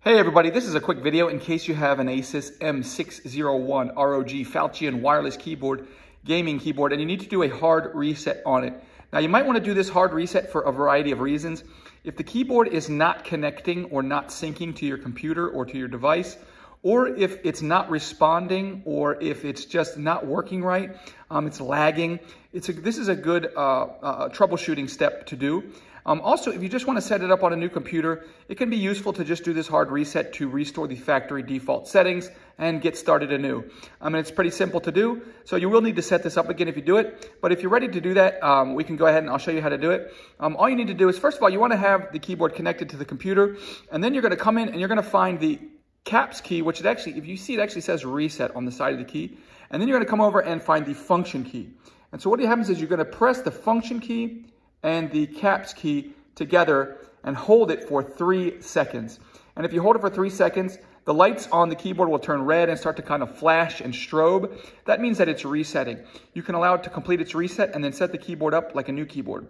Hey everybody, this is a quick video in case you have an Asus M601 ROG Falchion wireless keyboard, gaming keyboard, and you need to do a hard reset on it. Now you might want to do this hard reset for a variety of reasons. If the keyboard is not connecting or not syncing to your computer or to your device, or if it's not responding or if it's just not working right, um, it's lagging. It's a, this is a good uh, uh, troubleshooting step to do. Um, also, if you just want to set it up on a new computer, it can be useful to just do this hard reset to restore the factory default settings and get started anew. I mean, it's pretty simple to do, so you will need to set this up again if you do it. But if you're ready to do that, um, we can go ahead and I'll show you how to do it. Um, all you need to do is, first of all, you want to have the keyboard connected to the computer, and then you're going to come in and you're going to find the caps key, which it actually, if you see, it actually says reset on the side of the key. And then you're gonna come over and find the function key. And so what happens is you're gonna press the function key and the caps key together and hold it for three seconds. And if you hold it for three seconds, the lights on the keyboard will turn red and start to kind of flash and strobe. That means that it's resetting. You can allow it to complete its reset and then set the keyboard up like a new keyboard.